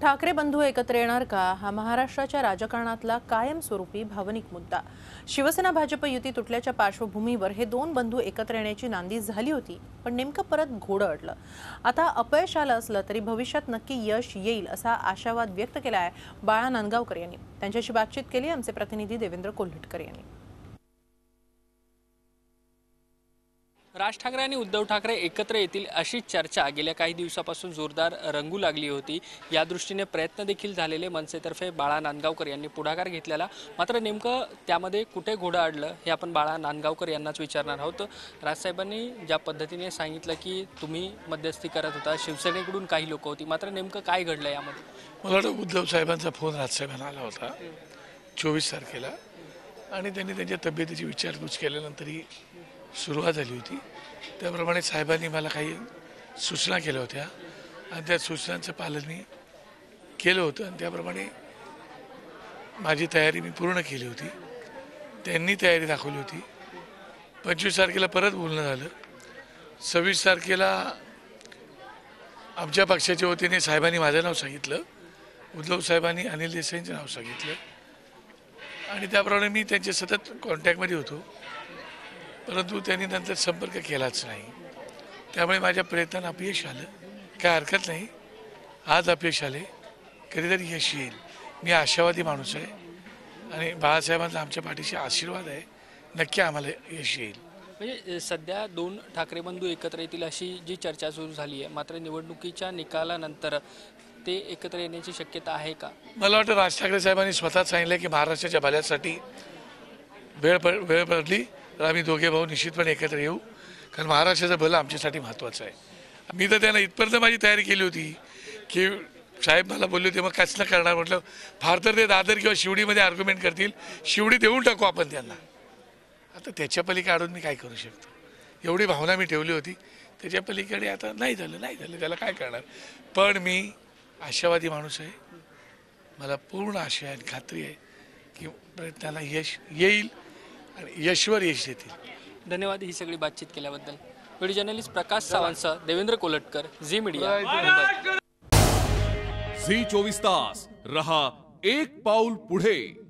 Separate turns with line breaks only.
ठाकरे बंधू एकत्र येणार का? हा महाराष्ट्राच्या राजकारणातला कायमस्वरूपी भावनिक मुद्दा. शिवसेना भाजप युती तुटल्याच्या पार्श्वभूमीवर हे दोन बंधू एकत्र येण्याची नांदी झाली होती पण नेमकं परत घोडं अडलं. आता अपयश आलं असलं तरी भविष्यात नक्की यश येईल असा आशावाद व्यक्त केला आहे बाळा नांदगावकर यांनी. त्यांच्याशी बातचीत केली आमचे प्रतिनिधी देवेंद्र कोल्हटकर यांनी.
राज ठाकरे आणि उद्धव ठाकरे एकत्र येतील अशी चर्चा गेल्या काही दिवसापासून जोरदार रंगू लागली होती. या दृष्टीने प्रयत्न देखील झालेले मनसेतर्फे बाळा नांदगावकर यांनी पुढाकार घेतलेला. मात्र नेमकं त्यामध्ये कुठे घोडं अडलं हे आपण बाळा नांदगावकर यांनाच विचारणार आहोत. राजसाहेबांनी ज्या पद्धतीने सांगितलं की तुम्ही मध्यस्थी करत होता शिवसेनेकडून काही लोक होती मात्र नेमकं काय घडलं यामध्ये?
मला वाटतं उद्धव साहेबांचा फोन राजसाहेबांना आला होता चोवीस तारखेला. आणि त्यांनी त्यांच्या तब्येतीची विचारपूस केल्यानंतरही सुरुवात झाली होती. त्याप्रमाणे साहेबांनी मला काही सूचना केल्या होत्या. आणि त्या सूचनांचं पालन मी केलं होतं. आणि त्याप्रमाणे माझी तयारी मी पूर्ण केली होती. त्यांनी तयारी दाखवली होती. पंचवीस तारखेला परत बोलणं झालं. सव्वीस तारखेला आमच्या पक्षाच्या वतीने साहेबांनी माझं नाव सांगितलं. उद्धव साहेबांनी अनिल देसाईंचं नाव सांगितलं. आणि त्याप्रमाणे मी त्यांच्या सतत कॉन्टॅक्टमध्ये होतो. परंतु त्यांनी नंतर संपर्क केलाच नाही. त्यामुळे माझ्या प्रयत्नांना अपयश आलं. काय हरकत नाही. आज अपयश आले. कधीतरी यश येईल. मी आशावादी माणूस आहे. आणि बाळासाहेबांचा आमच्या पाठीशी आशीर्वाद आहे. नक्की आम्हाला यश येईल.
म्हणजे सध्या दोन ठाकरे बंधू एकत्र येतील अशी जी चर्चा सुरू झाली आहे. मात्र निवडणुकीच्या निकालानंतर ते एकत्र येण्याची शक्यता आहे का?
मला वाटतं राज ठाकरे साहेबांनी स्वतःच सांगितलं की महाराष्ट्राच्या भल्यासाठी वेळ पड वेळ पडली. तर आम्ही दोघे भाऊ निश्चितपणे एकत्र येऊ. कारण महाराष्ट्राचं भलं आमच्यासाठी महत्त्वाचं आहे. मी तर त्यांना इथपर्यंत माझी तयारी केली होती की साहेब मला बोलले होते मग कसलं करणार. म्हटलं फार तर ते दादर किंवा शिवडीमध्ये आर्ग्युमेंट करतील. शिवडी देऊन टाकू आपण त्यांना. आता त्याच्या पलीकडून मी काय करू शकतो? एवढी भावना मी ठेवली होती. त्याच्या पलीकडे आता नाही झालं नाही झालं. त्याला काय करणार? पण मी आशावादी माणूस आहे. मला पूर्ण आशा आहे खात्री आहे की प्रयत्नाला यश येईल. आणि यशवर यश येतील.
धन्यवाद ही सगळी बातचीत केल्याबद्दल. व्हिडिओ जर्नलिस्ट प्रकाश सावंतसह देवेंद्र कोलटकर झी मीडिया मुंबई.
झी चोवीस तास. रहा एक पाऊल पुढे.